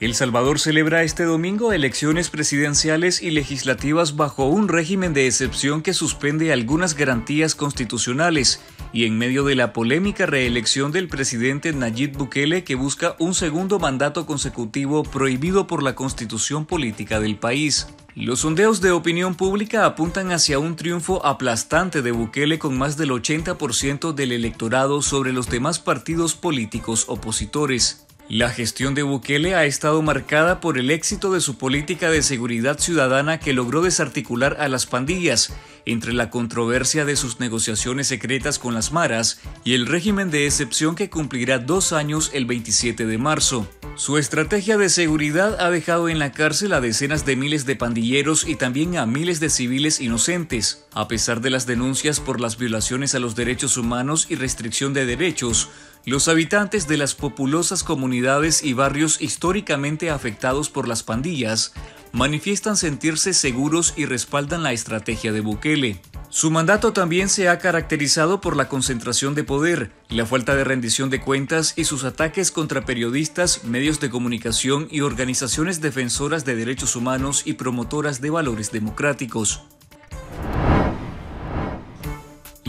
El Salvador celebra este domingo elecciones presidenciales y legislativas bajo un régimen de excepción que suspende algunas garantías constitucionales y en medio de la polémica reelección del presidente Nayib Bukele que busca un segundo mandato consecutivo prohibido por la constitución política del país. Los sondeos de opinión pública apuntan hacia un triunfo aplastante de Bukele con más del 80% del electorado sobre los demás partidos políticos opositores. La gestión de Bukele ha estado marcada por el éxito de su política de seguridad ciudadana que logró desarticular a las pandillas, entre la controversia de sus negociaciones secretas con las maras y el régimen de excepción que cumplirá dos años el 27 de marzo. Su estrategia de seguridad ha dejado en la cárcel a decenas de miles de pandilleros y también a miles de civiles inocentes. A pesar de las denuncias por las violaciones a los derechos humanos y restricción de derechos, los habitantes de las populosas comunidades y barrios históricamente afectados por las pandillas manifiestan sentirse seguros y respaldan la estrategia de Bukele. Su mandato también se ha caracterizado por la concentración de poder, la falta de rendición de cuentas y sus ataques contra periodistas, medios de comunicación y organizaciones defensoras de derechos humanos y promotoras de valores democráticos.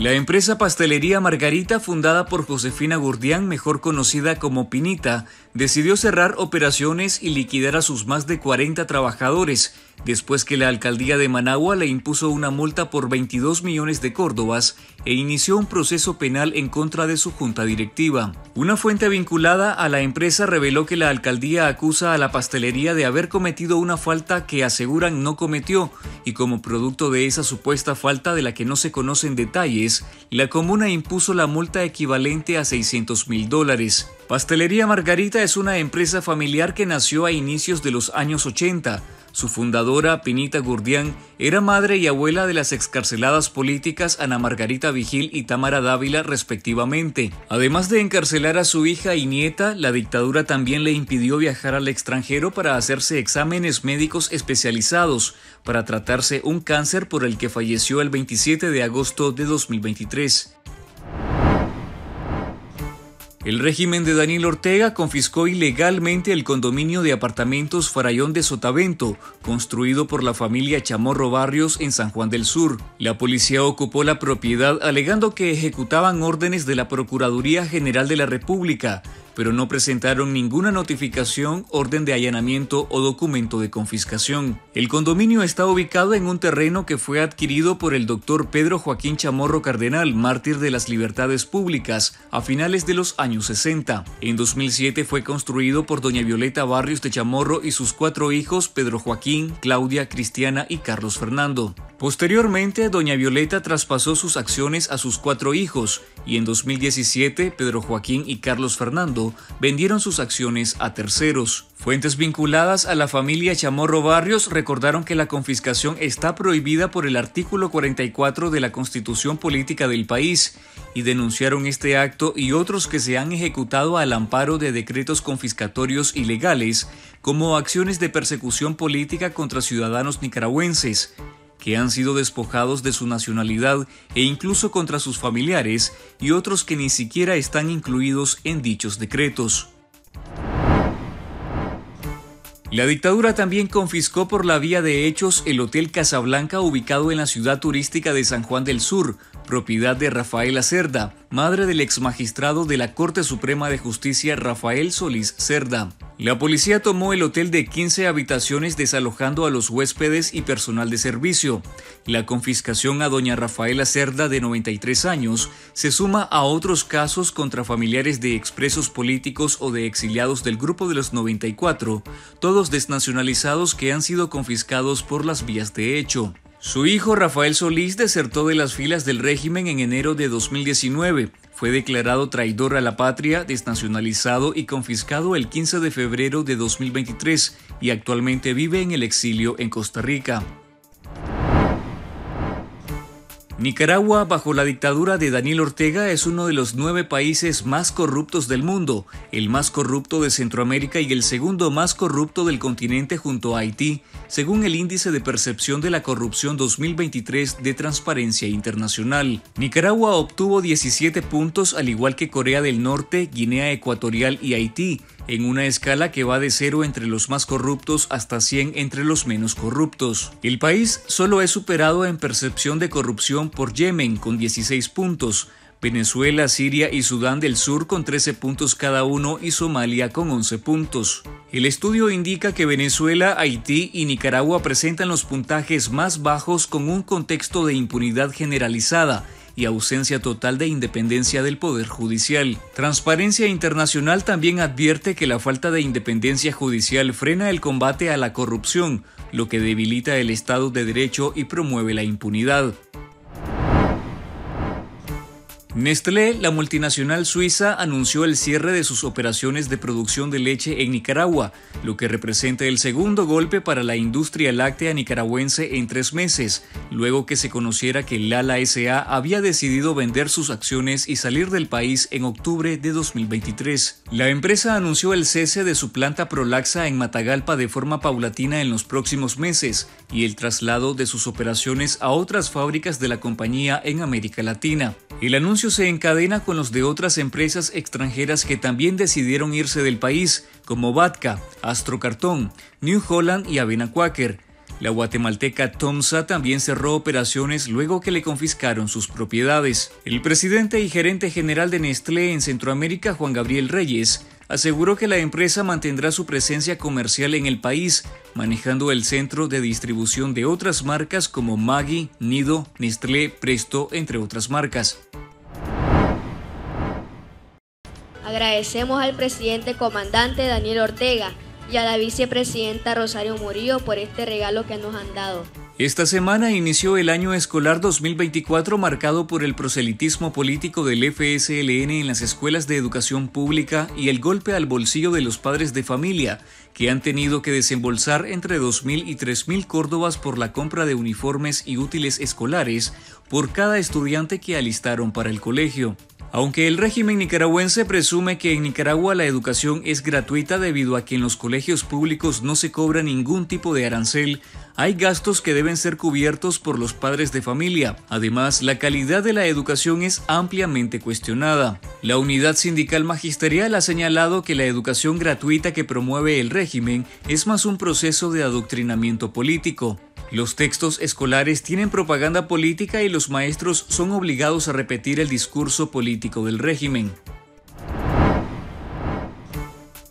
La empresa Pastelería Margarita, fundada por Josefina Gurdián, mejor conocida como Pinita, decidió cerrar operaciones y liquidar a sus más de 40 trabajadores, después que la alcaldía de Managua le impuso una multa por 22 millones de córdobas e inició un proceso penal en contra de su junta directiva. Una fuente vinculada a la empresa reveló que la alcaldía acusa a la pastelería de haber cometido una falta que aseguran no cometió y como producto de esa supuesta falta de la que no se conocen detalles, la comuna impuso la multa equivalente a 600 mil dólares. Pastelería Margarita es una empresa familiar que nació a inicios de los años 80 su fundadora, Pinita Gurdián, era madre y abuela de las excarceladas políticas Ana Margarita Vigil y Tamara Dávila respectivamente. Además de encarcelar a su hija y nieta, la dictadura también le impidió viajar al extranjero para hacerse exámenes médicos especializados para tratarse un cáncer por el que falleció el 27 de agosto de 2023. El régimen de Daniel Ortega confiscó ilegalmente el condominio de apartamentos Farallón de Sotavento, construido por la familia Chamorro Barrios en San Juan del Sur. La policía ocupó la propiedad alegando que ejecutaban órdenes de la Procuraduría General de la República, pero no presentaron ninguna notificación, orden de allanamiento o documento de confiscación. El condominio está ubicado en un terreno que fue adquirido por el doctor Pedro Joaquín Chamorro Cardenal, mártir de las libertades públicas, a finales de los años 60. En 2007 fue construido por doña Violeta Barrios de Chamorro y sus cuatro hijos, Pedro Joaquín, Claudia, Cristiana y Carlos Fernando. Posteriormente, doña Violeta traspasó sus acciones a sus cuatro hijos y en 2017 Pedro Joaquín y Carlos Fernando vendieron sus acciones a terceros. Fuentes vinculadas a la familia Chamorro Barrios recordaron que la confiscación está prohibida por el artículo 44 de la Constitución Política del país y denunciaron este acto y otros que se han ejecutado al amparo de decretos confiscatorios ilegales como acciones de persecución política contra ciudadanos nicaragüenses que han sido despojados de su nacionalidad e incluso contra sus familiares y otros que ni siquiera están incluidos en dichos decretos. La dictadura también confiscó por la vía de hechos el Hotel Casablanca ubicado en la ciudad turística de San Juan del Sur, propiedad de Rafaela Cerda, madre del ex magistrado de la Corte Suprema de Justicia Rafael Solís Cerda. La policía tomó el hotel de 15 habitaciones desalojando a los huéspedes y personal de servicio. La confiscación a doña Rafaela Cerda de 93 años se suma a otros casos contra familiares de expresos políticos o de exiliados del grupo de los 94, todos desnacionalizados que han sido confiscados por las vías de hecho. Su hijo Rafael Solís desertó de las filas del régimen en enero de 2019. Fue declarado traidor a la patria, desnacionalizado y confiscado el 15 de febrero de 2023 y actualmente vive en el exilio en Costa Rica. Nicaragua, bajo la dictadura de Daniel Ortega, es uno de los nueve países más corruptos del mundo, el más corrupto de Centroamérica y el segundo más corrupto del continente junto a Haití, según el índice de percepción de la corrupción 2023 de Transparencia Internacional. Nicaragua obtuvo 17 puntos al igual que Corea del Norte, Guinea Ecuatorial y Haití, en una escala que va de cero entre los más corruptos hasta 100 entre los menos corruptos. El país solo es superado en percepción de corrupción por Yemen con 16 puntos, Venezuela, Siria y Sudán del Sur con 13 puntos cada uno y Somalia con 11 puntos. El estudio indica que Venezuela, Haití y Nicaragua presentan los puntajes más bajos con un contexto de impunidad generalizada y ausencia total de independencia del Poder Judicial. Transparencia Internacional también advierte que la falta de independencia judicial frena el combate a la corrupción, lo que debilita el Estado de Derecho y promueve la impunidad. Nestlé, la multinacional suiza, anunció el cierre de sus operaciones de producción de leche en Nicaragua, lo que representa el segundo golpe para la industria láctea nicaragüense en tres meses, luego que se conociera que Lala SA había decidido vender sus acciones y salir del país en octubre de 2023. La empresa anunció el cese de su planta Prolaxa en Matagalpa de forma paulatina en los próximos meses y el traslado de sus operaciones a otras fábricas de la compañía en América Latina. El anuncio se encadena con los de otras empresas extranjeras que también decidieron irse del país, como Vatka, Astrocartón, New Holland y Avena Quaker. La guatemalteca Tomsa también cerró operaciones luego que le confiscaron sus propiedades. El presidente y gerente general de Nestlé en Centroamérica, Juan Gabriel Reyes, aseguró que la empresa mantendrá su presencia comercial en el país, manejando el centro de distribución de otras marcas como Maggi, Nido, Nestlé, Presto, entre otras marcas. Agradecemos al presidente comandante Daniel Ortega y a la vicepresidenta Rosario Murillo por este regalo que nos han dado. Esta semana inició el año escolar 2024 marcado por el proselitismo político del FSLN en las escuelas de educación pública y el golpe al bolsillo de los padres de familia, que han tenido que desembolsar entre 2.000 y 3.000 córdobas por la compra de uniformes y útiles escolares por cada estudiante que alistaron para el colegio. Aunque el régimen nicaragüense presume que en Nicaragua la educación es gratuita debido a que en los colegios públicos no se cobra ningún tipo de arancel, hay gastos que deben ser cubiertos por los padres de familia. Además, la calidad de la educación es ampliamente cuestionada. La unidad sindical magisterial ha señalado que la educación gratuita que promueve el régimen es más un proceso de adoctrinamiento político. Los textos escolares tienen propaganda política y los maestros son obligados a repetir el discurso político del régimen.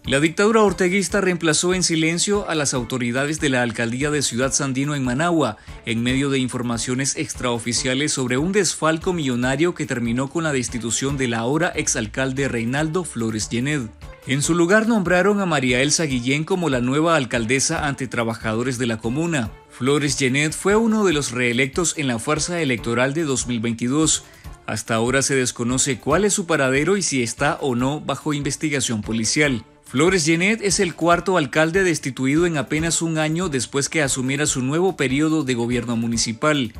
La dictadura orteguista reemplazó en silencio a las autoridades de la alcaldía de Ciudad Sandino en Managua, en medio de informaciones extraoficiales sobre un desfalco millonario que terminó con la destitución del ahora exalcalde Reinaldo Flores Llenet. En su lugar nombraron a María Elsa Guillén como la nueva alcaldesa ante trabajadores de la comuna. Flores Genet fue uno de los reelectos en la fuerza electoral de 2022. Hasta ahora se desconoce cuál es su paradero y si está o no bajo investigación policial. Flores Genet es el cuarto alcalde destituido en apenas un año después que asumiera su nuevo periodo de gobierno municipal.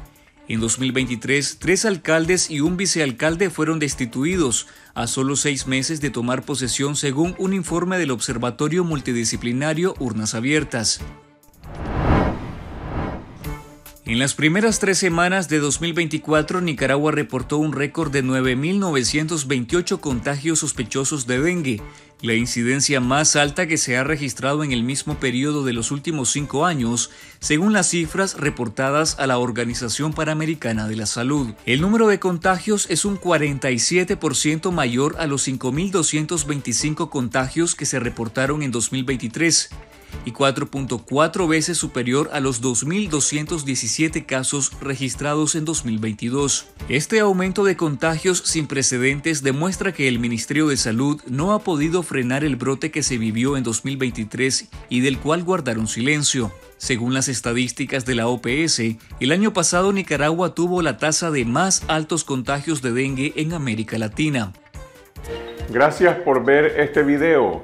En 2023, tres alcaldes y un vicealcalde fueron destituidos a solo seis meses de tomar posesión según un informe del Observatorio Multidisciplinario Urnas Abiertas. En las primeras tres semanas de 2024, Nicaragua reportó un récord de 9.928 contagios sospechosos de dengue, la incidencia más alta que se ha registrado en el mismo periodo de los últimos cinco años, según las cifras reportadas a la Organización Panamericana de la Salud. El número de contagios es un 47% mayor a los 5.225 contagios que se reportaron en 2023 y 4.4 veces superior a los 2.217 casos registrados en 2022. Este aumento de contagios sin precedentes demuestra que el Ministerio de Salud no ha podido frenar el brote que se vivió en 2023 y del cual guardaron silencio. Según las estadísticas de la OPS, el año pasado Nicaragua tuvo la tasa de más altos contagios de dengue en América Latina. Gracias por ver este video.